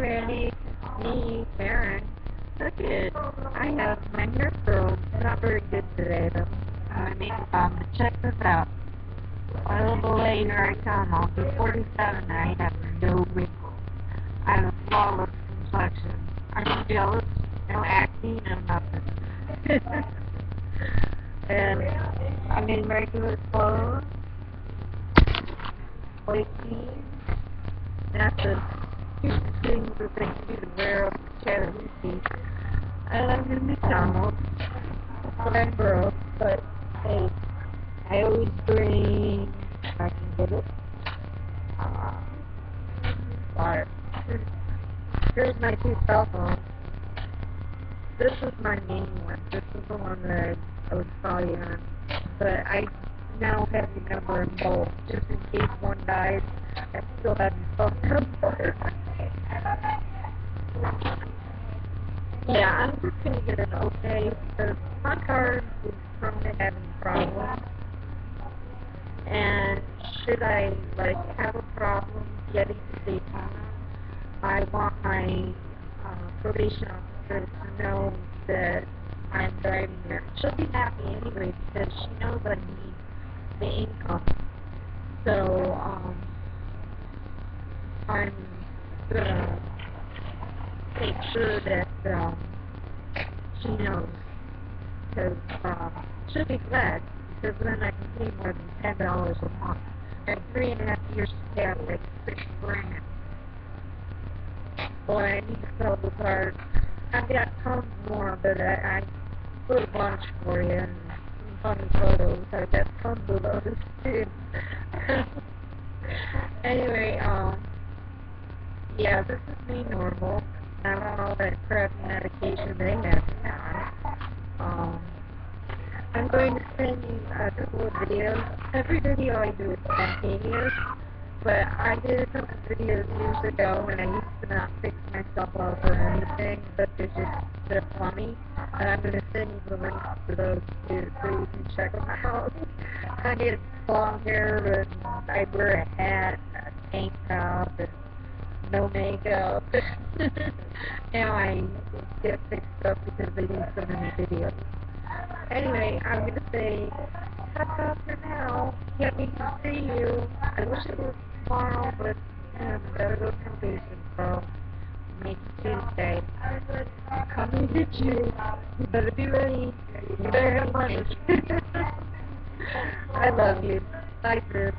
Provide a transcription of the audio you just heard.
Randy. Me, Karen. Look at I have my hair curled. Not very good today, though. I mean, um, check this out. A little later, I come. I'll be 47 and I have no wrinkles. I have a flawless complexion. I'm jealous. No acne, no nothing. and I'm in regular clothes. White jeans. That's things to wear up the charity. I live in McDonald's. What I broke, but hey, I always bring, I can get it, uh, water. Here's my two cell phones. This is my main one. This is the one that I was probably on. But I now have the number in both, just in case one dies. I still have the phone number. Yeah, I'm just gonna get an okay because my card is to having problems. And should I like have a problem getting to Daytona, I want my uh, probation officer to know that I'm driving there. She'll be happy anyway because she knows I need the income. So, um, I'm gonna sure that, um, she knows. Because, uh, she'll be glad because then I can pay more than ten dollars a month. And three and a half years to pay out like six grand. Boy, I need to sell the card. I've got tons more, but I, I put a bunch for you and some funny photos. I've got tons of those too. anyway, um, yeah, this is me normal. Not on all that crappy medication they have me on. Um, I'm going to send you a couple of videos. Every video I do is spontaneous. But I did a couple videos years ago when I used to not fix myself up or anything, but they're just, they're funny. And I'm going to send you the links to those too, so you can check them out. I get long hair, and I wear a hat, a tank top, and no makeup. now I get fixed up because I do so many videos. Anyway, I'm going to say, ta-ta for now. Can't wait to see you. I wish it was tomorrow, but um, gotta go to probation, so make Tuesday. Coming to you. You better be ready. You better have money. I love you. Bye, Chris.